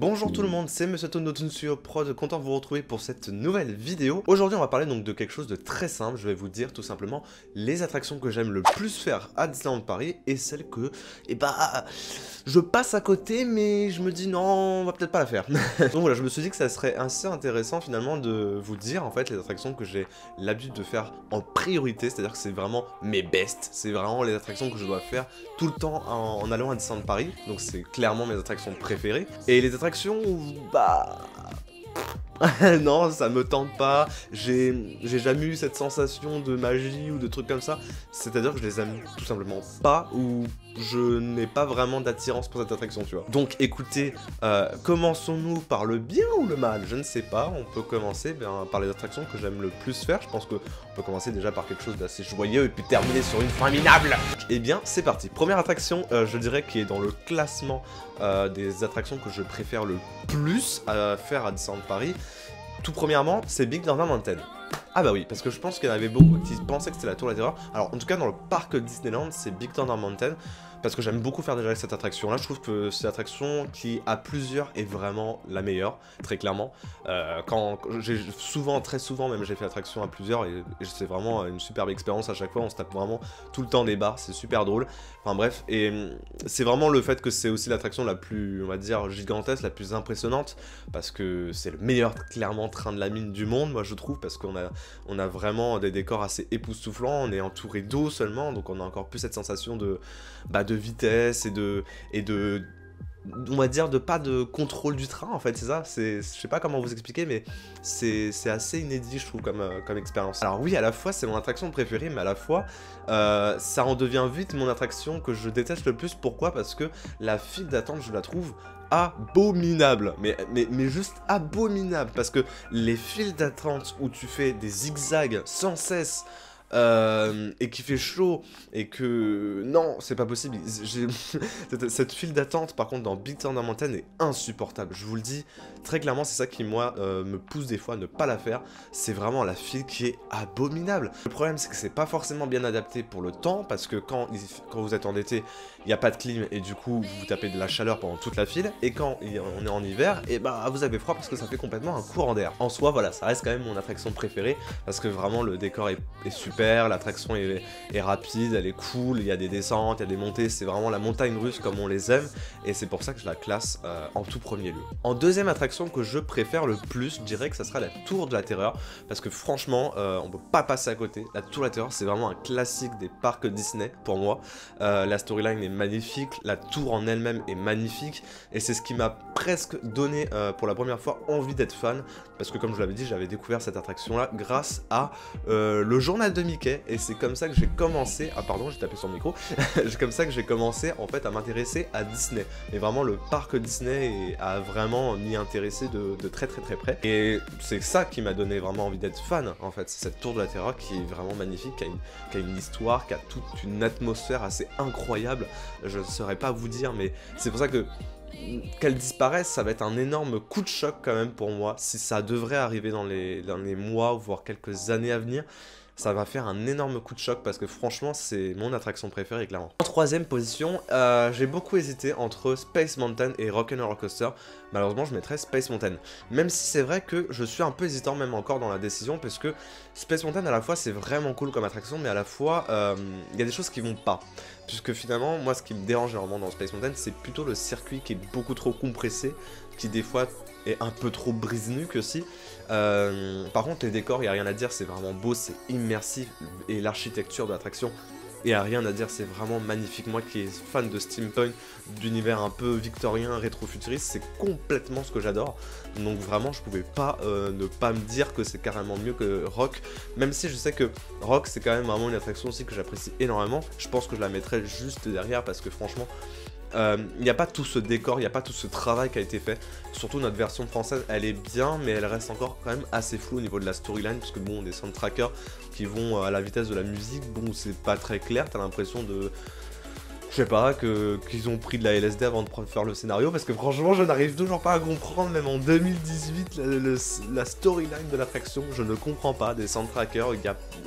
Bonjour tout le monde, c'est Monsieur Tonotun sur Prod, content de vous retrouver pour cette nouvelle vidéo. Aujourd'hui on va parler donc de quelque chose de très simple, je vais vous dire tout simplement les attractions que j'aime le plus faire à Disneyland Paris et celles que, eh bah, je passe à côté mais je me dis non, on va peut-être pas la faire. donc voilà, je me suis dit que ça serait assez intéressant finalement de vous dire en fait les attractions que j'ai l'habitude de faire en priorité, c'est-à-dire que c'est vraiment mes best, c'est vraiment les attractions que je dois faire tout le temps en, en allant à Disneyland Paris, donc c'est clairement mes attractions préférées. Et les attractions bah... non, ça me tente pas, j'ai jamais eu cette sensation de magie ou de trucs comme ça, c'est-à-dire que je les aime tout simplement pas, ou je n'ai pas vraiment d'attirance pour cette attraction, tu vois. Donc écoutez, euh, commençons-nous par le bien ou le mal? Je ne sais pas, on peut commencer bien, par les attractions que j'aime le plus faire, je pense qu'on peut commencer déjà par quelque chose d'assez joyeux et puis terminer sur une fin minable. Eh bien, c'est parti. Première attraction, euh, je dirais, qui est dans le classement euh, des attractions que je préfère le plus à faire à Disneyland Paris, tout premièrement, c'est Big Thunder Mountain. Ah bah oui, parce que je pense qu'il y en avait beaucoup qui pensaient que c'était la Tour de la Terreur. Alors en tout cas dans le parc Disneyland, c'est Big Thunder Mountain parce que j'aime beaucoup faire déjà cette attraction là, je trouve que c'est l'attraction qui à plusieurs est vraiment la meilleure, très clairement. Euh, quand j'ai souvent, très souvent même j'ai fait l'attraction à plusieurs et, c'est vraiment une superbe expérience. À chaque fois, on se tape vraiment tout le temps des barres, c'est super drôle. Enfin bref, et hum, c'est vraiment le fait que c'est aussi l'attraction la plus, on va dire, gigantesque, la plus impressionnante, parce que c'est le meilleur clairement train de la mine du monde, moi je trouve, parce qu'on a, on a vraiment des décors assez époustouflants, on est entouré d'eau seulement, donc on a encore plus cette sensation de, bah, de vitesse et de, et de on va dire de pas de contrôle du train en fait c'est ça? C'est je sais pas comment vous expliquer mais c'est assez inédit je trouve comme, euh, comme expérience. Alors oui à la fois c'est mon attraction préférée mais à la fois euh, ça en devient vite mon attraction que je déteste le plus. Pourquoi? Parce que la file d'attente je la trouve abominable. Mais, mais, mais juste abominable. Parce que les files d'attente où tu fais des zigzags sans cesse euh, et qui fait chaud et que non c'est pas possible. Cette file d'attente par contre dans Big Thunder Mountain est insupportable. Je vous le dis très clairement c'est ça qui moi euh, me pousse des fois à ne pas la faire. C'est vraiment la file qui est abominable. Le problème c'est que c'est pas forcément bien adapté pour le temps parce que quand, quand vous êtes en été il n'y a pas de clim et du coup vous tapez de la chaleur pendant toute la file. Et quand on est en hiver et bah vous avez froid parce que ça fait complètement un courant d'air. En soi voilà ça reste quand même mon attraction préférée parce que vraiment le décor est super l'attraction est, rapide, elle est cool, il y a des descentes, il y a des montées, c'est vraiment la montagne russe comme on les aime, et c'est pour ça que je la classe euh, en tout premier lieu. En deuxième attraction que je préfère le plus, je dirais que ça sera la Tour de la Terreur, parce que franchement, euh, on peut pas passer à côté. La Tour de la Terreur, c'est vraiment un classique des parcs Disney pour moi. Euh, la storyline est magnifique, la tour en elle-même est magnifique, et c'est ce qui m'a presque donné pour la première fois envie d'être fan, parce que comme je l'avais dit, j'avais découvert cette attraction-là grâce à le journal de Et c'est comme ça que j'ai commencé, ah pardon, j'ai tapé sur le micro, c'est comme ça que j'ai commencé en fait à m'intéresser à Disney, et vraiment le parc Disney a vraiment m'y intéresser de, très très très près, et c'est ça qui m'a donné vraiment envie d'être fan en fait, c'est cette tour de la terreur qui est vraiment magnifique, qui a, une, qui a une histoire, qui a toute une atmosphère assez incroyable, je ne saurais pas vous dire, mais c'est pour ça que qu'elle disparaisse, ça va être un énorme coup de choc quand même pour moi, si ça devrait arriver dans les, dans les mois, voire quelques années à venir ça va faire un énorme coup de choc parce que franchement c'est mon attraction préférée clairement. En troisième position, euh, j'ai beaucoup hésité entre Space Mountain et Rock'n'Roller Coaster. Malheureusement je mettrais Space Mountain. Même si c'est vrai que je suis un peu hésitant même encore dans la décision parce que Space Mountain à la fois c'est vraiment cool comme attraction mais à la fois euh, il y a des choses qui vont pas. Puisque finalement moi ce qui me dérange vraiment dans Space Mountain c'est plutôt le circuit qui est beaucoup trop compressé qui des fois est un peu trop brise-nuque aussi. Euh, par contre, les décors, il n'y a rien à dire, c'est vraiment beau, c'est immersif, et l'architecture de l'attraction, n'y a rien à dire, c'est vraiment magnifique. Moi qui est fan de steampunk, d'univers un peu victorien, rétro-futuriste, c'est complètement ce que j'adore. Donc vraiment, je pouvais pas euh, ne pas me dire que c'est carrément mieux que Rock, même si je sais que Rock, c'est quand même vraiment une attraction aussi que j'apprécie énormément. Je pense que je la mettrai juste derrière parce que franchement, euh, il n'y a pas tout ce décor, il n'y a pas tout ce travail qui a été fait. Surtout notre version française, elle est bien, mais elle reste encore quand même assez floue au niveau de la storyline, parce que bon, des soundtrackers qui vont à la vitesse de la musique, bon, c'est pas très clair, t'as l'impression de je sais pas, qu'ils ont pris de la LSD avant de faire le scénario, parce que franchement, je n'arrive toujours pas à comprendre, même en 2018, la, storyline de l'attraction, je ne comprends pas, des soundtrackers,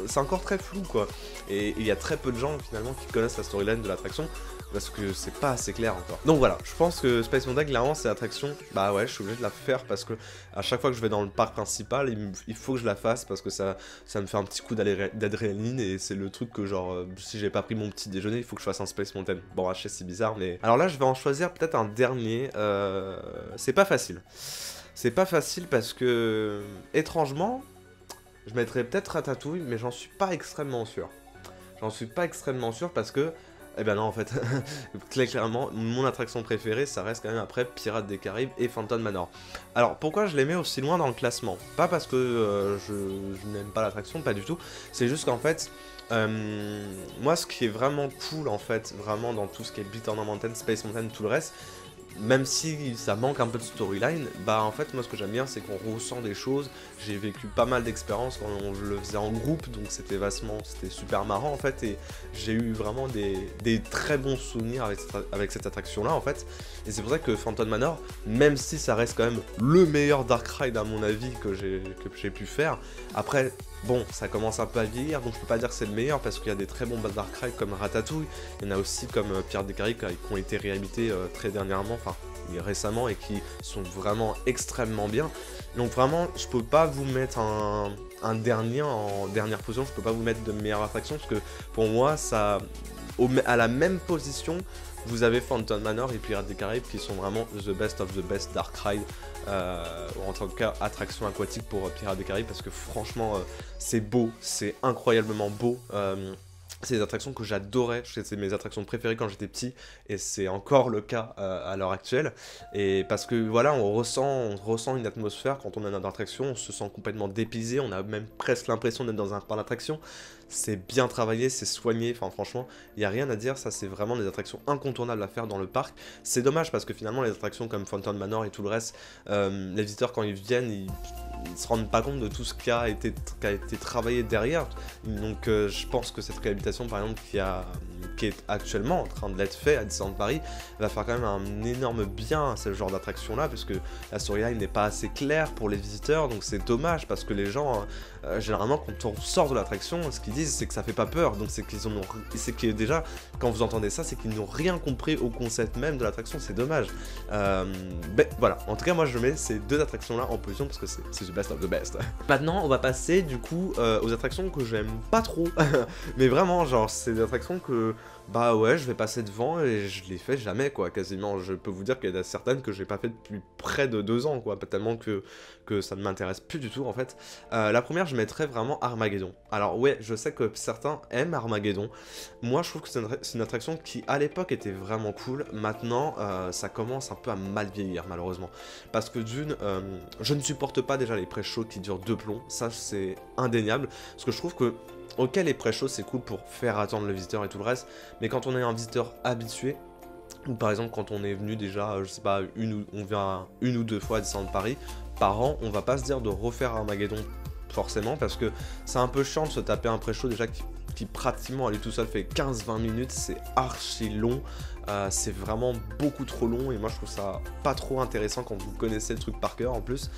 c'est encore très flou, quoi. Et il y a très peu de gens finalement qui connaissent la storyline de l'attraction parce que c'est pas assez clair encore. Donc voilà, je pense que Space Mountain, clairement, c'est l'attraction. Bah ouais, je suis obligé de la faire parce que à chaque fois que je vais dans le parc principal, il, faut que je la fasse parce que ça, ça me fait un petit coup d'adrénaline et c'est le truc que, genre, euh, si j'ai pas pris mon petit déjeuner, il faut que je fasse un Space Mountain. Bon, HS, c'est bizarre, mais. Alors là, je vais en choisir peut-être un dernier. Euh... C'est pas facile. C'est pas facile parce que, étrangement, je mettrais peut-être Ratatouille, mais j'en suis pas extrêmement sûr. J'en suis pas extrêmement sûr parce que eh ben non, en fait, clairement, mon attraction préférée, ça reste quand même après Pirates des Caraïbes et Phantom Manor. Alors, pourquoi je les mets aussi loin dans le classement? Pas parce que euh, je, n'aime pas l'attraction, pas du tout. C'est juste qu'en fait, euh, moi, ce qui est vraiment cool, en fait, vraiment dans tout ce qui est Beat Mountain, Space Mountain, tout le reste, même si ça manque un peu de storyline, bah en fait moi ce que j'aime bien c'est qu'on ressent des choses. J'ai vécu pas mal d'expériences quand on le faisait en groupe, donc c'était vastement, c'était super marrant en fait, et j'ai eu vraiment des, très bons souvenirs avec cette attraction là en fait. Et c'est pour ça que Phantom Manor, même si ça reste quand même le meilleur Dark Ride à mon avis que j'ai pu faire, après Bon, ça commence un peu à vieillir, donc je peux pas dire que c'est le meilleur parce qu'il y a des très bons Dark Ride comme Ratatouille. Il y en a aussi comme euh, Pierre des qui ont été réhabilités euh, très dernièrement, enfin récemment et qui sont vraiment extrêmement bien. Donc vraiment, je peux pas vous mettre un, dernier en dernière position, je peux pas vous mettre de meilleure attraction parce que pour moi, ça, à la même position, vous avez Phantom Manor et Pirates des Caraïbes qui sont vraiment the best of the best Dark Ride, euh, ou en tout cas attraction aquatique pour Pirates des Caraïbes parce que franchement, c'est beau, c'est incroyablement beau. C'est des attractions que j'adorais, c'est mes attractions préférées quand j'étais petit, et c'est encore le cas euh, à l'heure actuelle. Et parce que voilà, on ressent, une atmosphère quand on est dans une attraction, on se sent complètement dépisé, on a même presque l'impression d'être dans un parc d'attraction. C'est bien travaillé, c'est soigné, enfin franchement, il n'y a rien à dire, ça c'est vraiment des attractions incontournables à faire dans le parc. C'est dommage parce que finalement les attractions comme Fountain Manor et tout le reste, euh, les visiteurs quand ils viennent, ils ils se rendent pas compte de tout ce qui a été, été travaillé derrière. Donc euh, je pense que cette réhabilitation par exemple qui, a, qui est actuellement en train d'être fait à Disneyland Paris va faire quand même un énorme bien à ce genre d'attraction là puisque la storyline n'est pas assez claire pour les visiteurs donc c'est dommage parce que les gens euh, généralement quand on sort de l'attraction ce qu'ils disent c'est que ça fait pas peur donc c'est qu'ils ont c'est que déjà quand vous entendez ça c'est qu'ils n'ont rien compris au concept même de l'attraction c'est dommage euh, ben, voilà en tout cas moi je mets ces deux attractions là en position parce que c'est best of the best. Maintenant, on va passer du coup euh, aux attractions que j'aime pas trop. Mais vraiment, genre, c'est des attractions que bah ouais, je vais passer devant et je les fais jamais, quoi, quasiment. Je peux vous dire qu'il y a certaines que j'ai pas fait depuis près de deux ans, quoi, tellement que, que ça ne m'intéresse plus du tout, en fait. Euh, la première, je mettrais vraiment Armageddon. Alors ouais, je sais que certains aiment Armageddon. Moi, je trouve que c'est une, attraction qui, à l'époque, était vraiment cool. Maintenant, euh, ça commence un peu à mal vieillir, malheureusement. Parce que d'une, euh, je ne supporte pas déjà les pré-shows qui durent deux plombs. Ça, c'est indéniable. Parce que je trouve que Ok, les pré-shows c'est cool pour faire attendre le visiteur et tout le reste, mais quand on est un visiteur habitué, ou par exemple quand on est venu déjà, je sais pas, une ou, on vient une ou deux fois à descendre Paris, par an, on va pas se dire de refaire Armageddon forcément parce que c'est un peu chiant de se taper un pré-show déjà qui, qui pratiquement à lui tout seul fait 15-20 minutes, c'est archi long. Euh, c'est vraiment beaucoup trop long et moi je trouve ça pas trop intéressant quand vous connaissez le truc par cœur en plus.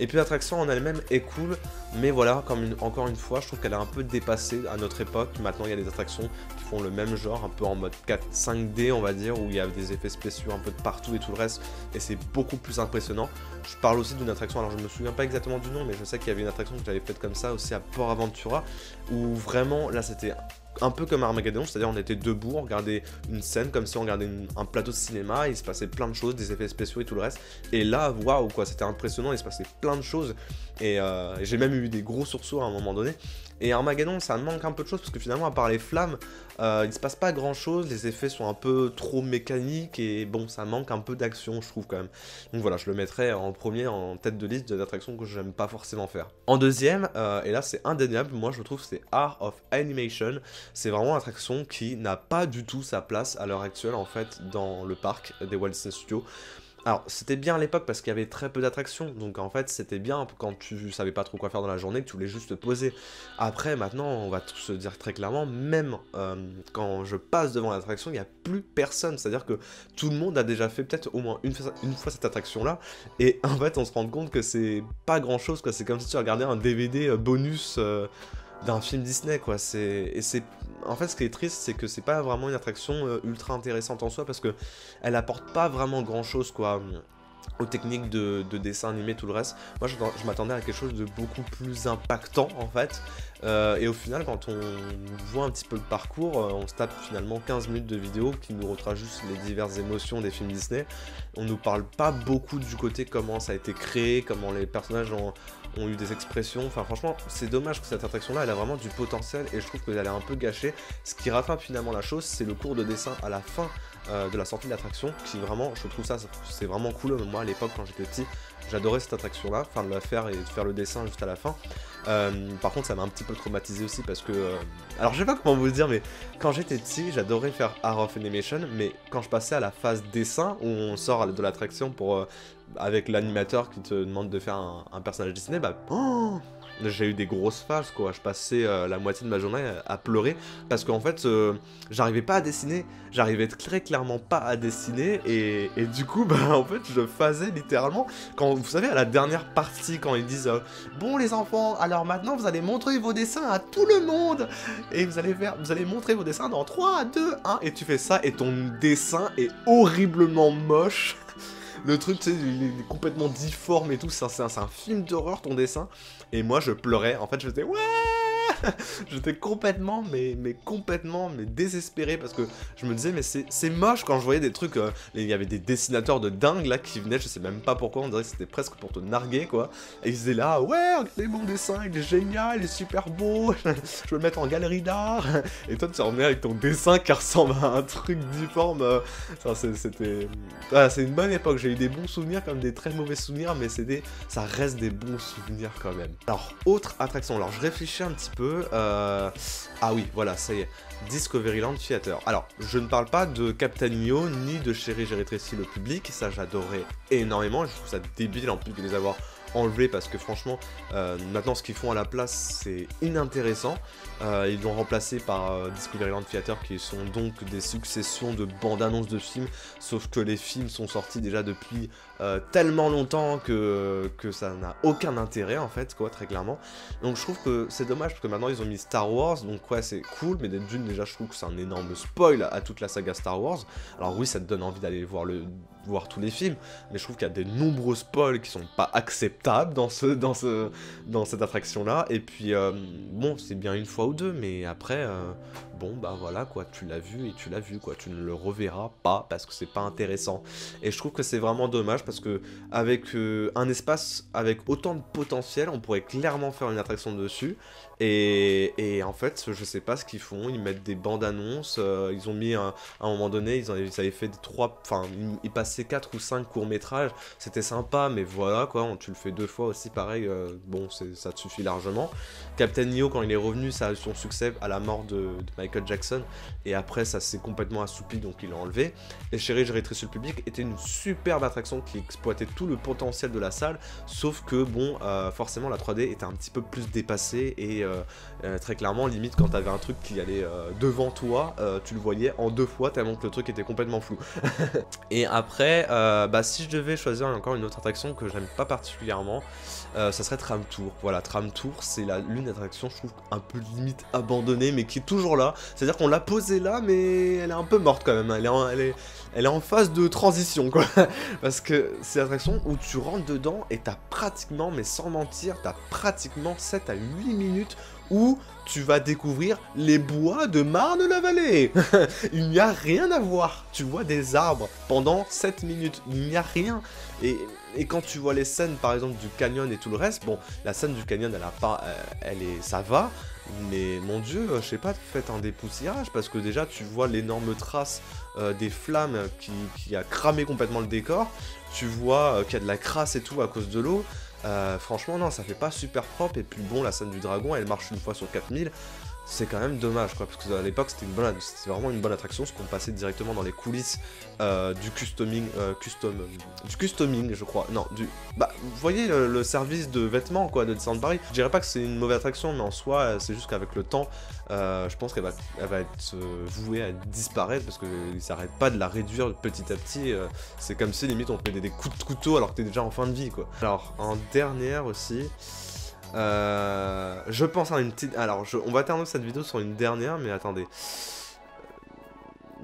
Et puis l'attraction en elle-même est cool, mais voilà, comme encore une fois, je trouve qu'elle est un peu dépassée à notre époque. Maintenant il y a des attractions qui font le même genre, un peu en mode 4-5D on va dire, où il y a des effets spéciaux un peu de partout et tout le reste, et c'est beaucoup plus impressionnant. Je parle aussi d'une attraction, alors je me souviens pas exactement du nom, mais je sais qu'il y avait une attraction que j'avais faite comme ça aussi à Port Aventura, où vraiment là c'était un peu comme Armageddon, c'est-à-dire on était debout, on regardait une scène comme si on regardait un plateau de cinéma, il se passait plein de choses, des effets spéciaux et tout le reste. Et là, waouh, quoi, c'était impressionnant, il se passait plein de choses. Et euh, j'ai même eu des gros sursauts à un moment donné. Et Armageddon, ça manque un peu de choses parce que finalement, à part les flammes, euh, il se passe pas grand chose. Les effets sont un peu trop mécaniques et bon, ça manque un peu d'action, je trouve quand même. Donc voilà, je le mettrai en premier en tête de liste d'attractions que j'aime pas forcément faire. En deuxième, euh, et là c'est indéniable, moi je trouve c'est Art of Animation. C'est vraiment une attraction qui n'a pas du tout sa place à l'heure actuelle en fait dans le parc des Walt Disney Studios. Alors, c'était bien à l'époque parce qu'il y avait très peu d'attractions, donc en fait, c'était bien quand tu savais pas trop quoi faire dans la journée, que tu voulais juste te poser. Après, maintenant, on va se dire très clairement, même euh, quand je passe devant l'attraction, il n'y a plus personne. C'est-à-dire que tout le monde a déjà fait peut-être au moins une fois, cette attraction-là, et en fait, on se rend compte que c'est pas grand-chose, c'est comme si tu regardais un DVD euh, bonus. Euh, d'un film Disney, quoi. C'est et c'est en fait, ce qui est triste, c'est que c'est pas vraiment une attraction euh, ultra intéressante en soi parce que elle apporte pas vraiment grand chose, quoi aux techniques de, dessin animé, tout le reste. Moi, je, m'attendais à quelque chose de beaucoup plus impactant, en fait. Euh, et au final, quand on voit un petit peu le parcours, euh, on se tape finalement 15 minutes de vidéo qui nous retrace juste les diverses émotions des films Disney. On nous parle pas beaucoup du côté comment ça a été créé, comment les personnages ont, ont eu des expressions. Enfin, franchement, c'est dommage que cette attraction-là, elle a vraiment du potentiel et je trouve qu'elle est un peu gâchée. Ce qui rattrape finalement la chose, c'est le cours de dessin à la fin euh, de la sortie de l'attraction, qui vraiment, je trouve ça, c'est vraiment cool. Moi, à l'époque, quand j'étais petit, j'adorais cette attraction-là, enfin de la faire et de faire le dessin juste à la fin. Euh, par contre, ça m'a un petit peu traumatisé aussi parce que, euh, alors je sais pas comment vous le dire, mais quand j'étais petit, j'adorais faire Art of Animation, mais quand je passais à la phase dessin où on sort de l'attraction pour avec l'animateur qui te demande de faire un, personnage dessiné, bah oh, j'ai eu des grosses phases quoi. Je passais euh, la moitié de ma journée à, pleurer parce qu'en fait, euh, j'arrivais pas à dessiner. J'arrivais très clairement pas à dessiner et, du coup, bah en fait, je faisais littéralement quand vous savez à la dernière partie quand ils disent euh, bon les enfants, alors maintenant vous allez montrer vos dessins à tout le monde et vous allez faire, vous allez montrer vos dessins dans 3, 2, 1 et tu fais ça et ton dessin est horriblement moche le truc, tu sais, il est complètement difforme et tout. C'est un, film d'horreur, ton dessin. Et moi, je pleurais. En fait, je faisais ouais J'étais complètement, mais, mais complètement, mais désespéré parce que je me disais, mais c'est moche quand je voyais des trucs. Euh, il y avait des dessinateurs de dingue là qui venaient, je sais même pas pourquoi, on dirait que c'était presque pour te narguer quoi. Et ils étaient là, ouais, regardez mon dessin, il est génial, il est super beau, je veux le mettre en galerie d'art. Et toi, tu revenais avec ton dessin qui ressemble à un truc difforme. Euh, c'était. c'est une bonne époque, j'ai eu des bons souvenirs comme des très mauvais souvenirs, mais c'est des... ça reste des bons souvenirs quand même. Alors, autre attraction, alors je réfléchis un petit peu euh, ah oui, voilà, ça y est. Discoveryland Theater. Alors, je ne parle pas de Captain Neo ni de Chéri, j'ai le public. Ça, j'adorais énormément. Je trouve ça débile en plus de les avoir enlevé parce que franchement, euh, maintenant ce qu'ils font à la place, c'est inintéressant. Euh, ils l'ont remplacé par euh, Discoveryland Theater qui sont donc des successions de bandes annonces de films, sauf que les films sont sortis déjà depuis tellement longtemps que, que ça n'a aucun intérêt en fait, quoi, très clairement. Donc je trouve que c'est dommage parce que maintenant ils ont mis Star Wars, donc ouais, c'est cool, mais d'une déjà, je trouve que c'est un énorme spoil à toute la saga Star Wars. Alors oui, ça te donne envie d'aller voir le voir tous les films, mais je trouve qu'il y a des nombreux spoils qui sont pas acceptables dans, ce, dans, ce, dans cette attraction-là. Et puis, euh, bon, c'est bien une fois deux, mais après, euh, bon, bah voilà, quoi, tu l'as vu et tu l'as vu, quoi, tu ne le reverras pas parce que c'est pas intéressant. Et je trouve que c'est vraiment dommage parce que avec euh, un espace avec autant de potentiel, on pourrait clairement faire une attraction dessus. Et, en fait, je sais pas ce qu'ils font, ils mettent des bandes annonces, ils ont mis un, à un moment donné, ils, avaient, fait des trois, enfin, ils, passaient 4 ou 5 courts métrages, c'était sympa, mais voilà quoi, tu le fais deux fois aussi, pareil, bon, ça te suffit largement. Captain Neo, quand il est revenu, ça a eu son succès à la mort de, Michael Jackson. Et après, ça s'est complètement assoupi, donc il l'a enlevé. Et Chérie, j'ai rétréci le public était une superbe attraction qui exploitait tout le potentiel de la salle. Sauf que, bon, euh, forcément, la 3D était un petit peu plus dépassée. Et euh, euh, très clairement, limite, quand t'avais un truc qui allait devant toi, tu le voyais en deux fois, tellement que le truc était complètement flou. et après, bah, si je devais choisir encore une autre attraction que j'aime pas particulièrement, ça serait Tram Tour. Voilà, Tram Tour, c'est l'une attraction, je trouve, un peu limite abandonnée, mais qui est toujours là. C'est-à-dire qu'on l'a posée là, mais elle est un peu morte quand même. Elle est en, elle est, elle en phase de transition, quoi. Parce que c'est l'attraction où tu rentres dedans et t'as pratiquement, mais sans mentir, t'as pratiquement 7 à 8 minutes où tu vas découvrir les bois de Marne-la-Vallée. Il n'y a rien à voir. Tu vois des arbres pendant 7 minutes. Il n'y a rien. Et, quand tu vois les scènes, par exemple, du canyon et tout le reste, bon, la scène du canyon, elle a pas, euh, elle est, ça va. Mais mon dieu, je sais pas, faites un dépoussiérage parce que déjà tu vois l'énorme trace euh, des flammes qui, a cramé complètement le décor. Tu vois euh, qu'il y a de la crasse et tout à cause de l'eau. Euh, franchement, non, ça fait pas super propre. Et puis bon, la scène du dragon, elle marche une fois sur 4000 c'est quand même dommage quoi parce que à l'époque c'était une bonne c'était vraiment une bonne attraction parce qu'on passait directement dans les coulisses euh, du customing euh, customing je crois. Non du bah vous voyez le, service de vêtements quoi de Disneyland Paris je dirais pas que c'est une mauvaise attraction mais en soi c'est juste qu'avec le temps euh, je pense qu'elle va, elle va être vouée à disparaître parce qu'ils s'arrêtent pas de la réduire petit à petit c'est comme si limite on te mettait des coups de couteau alors que t'es déjà en fin de vie quoi. Alors en dernière aussi Euh, je pense à une petite... Alors, on va terminer cette vidéo sur une dernière, mais attendez.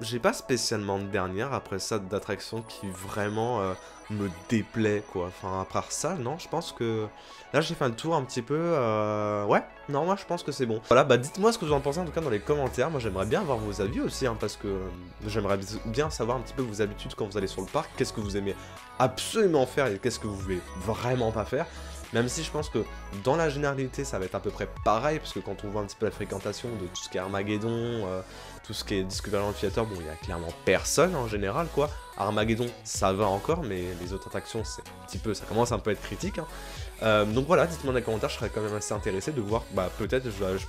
J'ai pas spécialement de dernière après ça d'attraction qui vraiment euh, me déplaît quoi. Enfin, à part ça, non, je pense que... Là, j'ai fait un tour un petit peu... Euh, ouais, non, moi je pense que c'est bon. Voilà, bah dites-moi ce que vous en pensez en tout cas dans les commentaires. Moi j'aimerais bien avoir vos avis aussi, hein, parce que j'aimerais bien savoir un petit peu vos habitudes quand vous allez sur le parc. Qu'est-ce que vous aimez absolument faire et qu'est-ce que vous voulez vraiment pas faire. Même si je pense que dans la généralité, ça va être à peu près pareil, parce que quand on voit un petit peu la fréquentation de tout ce qui est Armageddon, euh, tout ce qui est Discoveryland Theater, bon, il y a clairement personne en général, quoi. Armageddon, ça va encore, mais les autres attractions, c'est un petit peu, ça commence un peu à être critique. Hein. Euh, donc voilà, dites-moi dans les commentaires, je serais quand même assez intéressé de voir, bah peut-être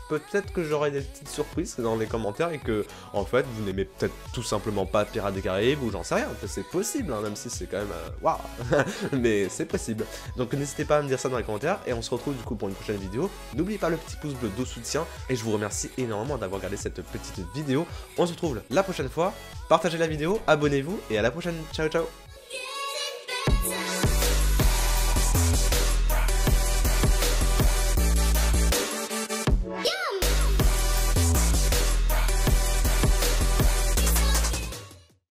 peut-être que j'aurai des petites surprises dans les commentaires et que, en fait, vous n'aimez peut-être tout simplement pas Pirates des Caraïbes ou j'en sais rien, c'est possible, hein, même si c'est quand même, euh, waouh, mais c'est possible. Donc n'hésitez pas à me dire ça dans les commentaires et on se retrouve du coup pour une prochaine vidéo. N'oubliez pas le petit pouce bleu de soutien et je vous remercie énormément d'avoir regardé cette petite vidéo. On se retrouve la prochaine fois, partagez la vidéo, abonnez-vous et à la prochaine, ciao ciao